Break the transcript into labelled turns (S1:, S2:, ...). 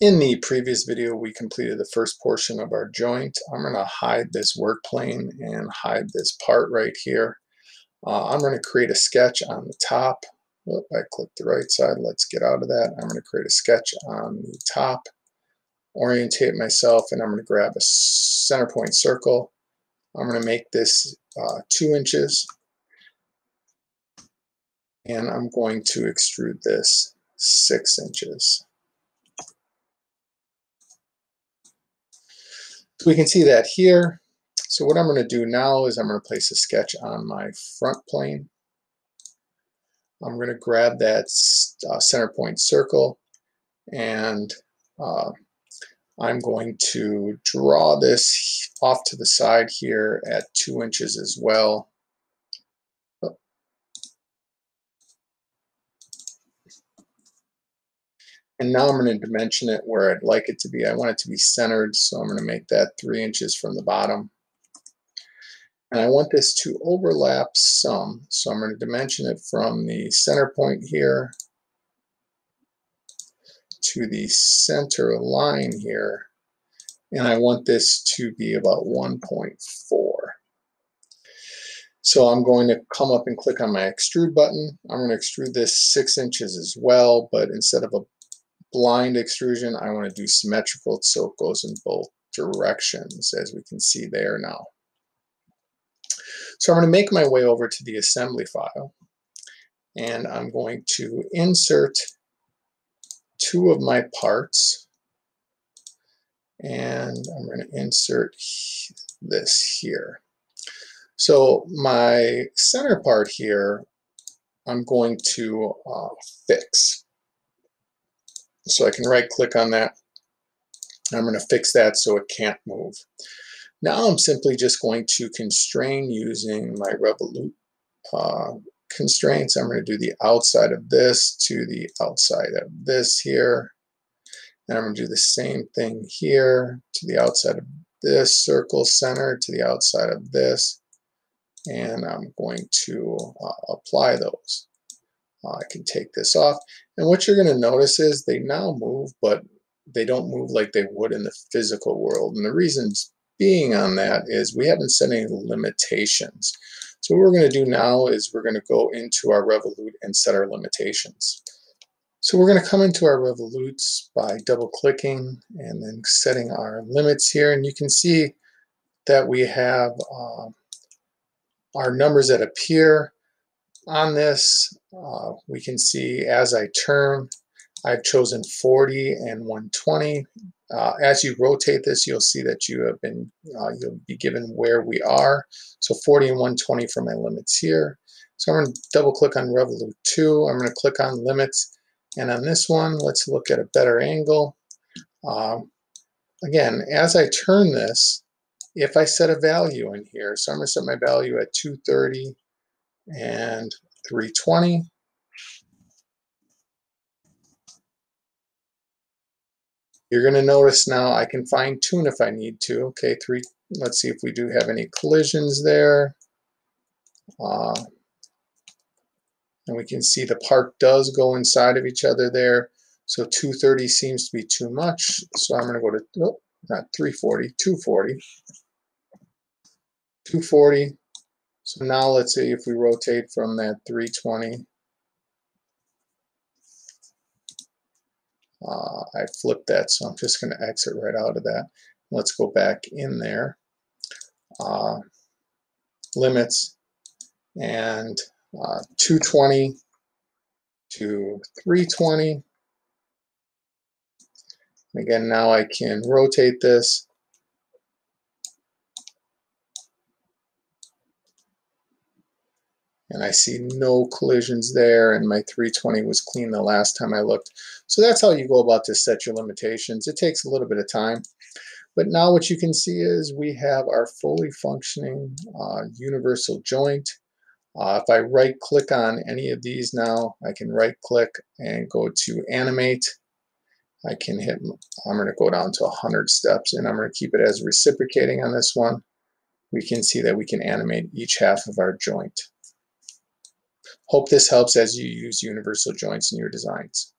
S1: In the previous video, we completed the first portion of our joint. I'm going to hide this work plane and hide this part right here. Uh, I'm going to create a sketch on the top. Oop, I clicked the right side. Let's get out of that. I'm going to create a sketch on the top, orientate myself, and I'm going to grab a center point circle. I'm going to make this uh, two inches, and I'm going to extrude this six inches. So we can see that here. So what I'm going to do now is I'm going to place a sketch on my front plane. I'm going to grab that uh, center point circle and uh, I'm going to draw this off to the side here at two inches as well. And now I'm going to dimension it where I'd like it to be. I want it to be centered, so I'm going to make that three inches from the bottom. And I want this to overlap some, so I'm going to dimension it from the center point here to the center line here. And I want this to be about 1.4. So I'm going to come up and click on my extrude button. I'm going to extrude this six inches as well, but instead of a blind extrusion, I want to do symmetrical so it goes in both directions as we can see there now. So I'm going to make my way over to the assembly file and I'm going to insert two of my parts and I'm going to insert this here. So my center part here I'm going to uh, fix. So I can right click on that. I'm going to fix that so it can't move. Now I'm simply just going to constrain using my Revolute uh, constraints. I'm going to do the outside of this to the outside of this here. And I'm going to do the same thing here to the outside of this circle center to the outside of this. And I'm going to uh, apply those. Uh, I can take this off. And what you're going to notice is they now move, but they don't move like they would in the physical world. And the reasons being on that is we haven't set any limitations. So what we're going to do now is we're going to go into our Revolute and set our limitations. So we're going to come into our Revolutes by double clicking and then setting our limits here. And you can see that we have uh, our numbers that appear on this, uh, we can see as I turn, I've chosen 40 and 120. Uh, as you rotate this, you'll see that you have been, uh, you'll be given where we are. So 40 and 120 for my limits here. So I'm going to double click on Revolute 2. I'm going to click on limits. And on this one, let's look at a better angle. Um, again, as I turn this, if I set a value in here, so I'm going to set my value at 230 and 320. You're going to notice now I can fine tune if I need to. Okay, three. Let's see if we do have any collisions there. Uh, and we can see the part does go inside of each other there. So 230 seems to be too much. So I'm going to go to, oh, not 340, 240. 240. So now let's see if we rotate from that 320, uh, I flipped that, so I'm just going to exit right out of that. Let's go back in there. Uh, limits and uh, 220 to 320. Again, now I can rotate this and I see no collisions there and my 320 was clean the last time I looked. So that's how you go about to set your limitations. It takes a little bit of time. But now what you can see is we have our fully functioning uh, universal joint. Uh, if I right click on any of these now, I can right click and go to animate. I can hit, I'm going to go down to 100 steps and I'm going to keep it as reciprocating on this one. We can see that we can animate each half of our joint. Hope this helps as you use universal joints in your designs.